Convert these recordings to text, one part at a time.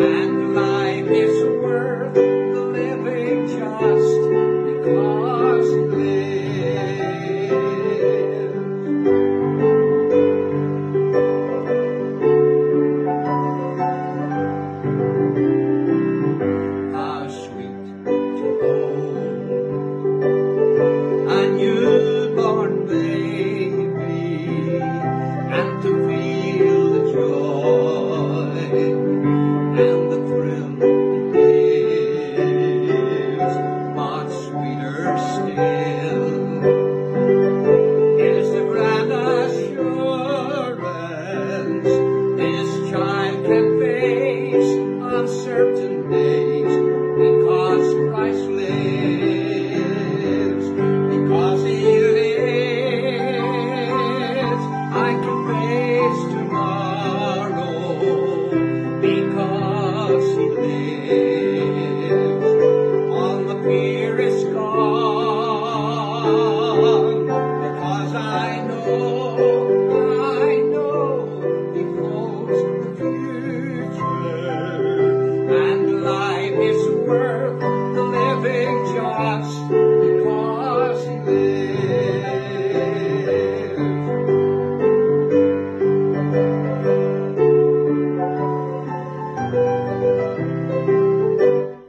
band. the living just because he lives,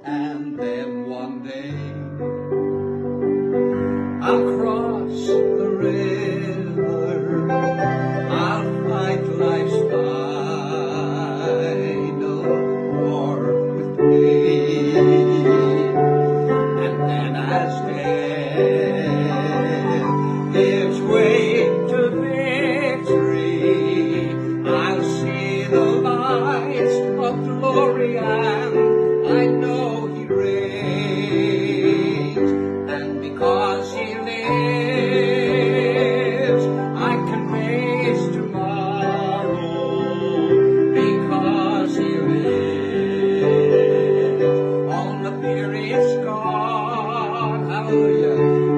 And then one day glory and I know he reigns. And because he lives, I can face tomorrow. Because he lives, all the fear gone. Hallelujah.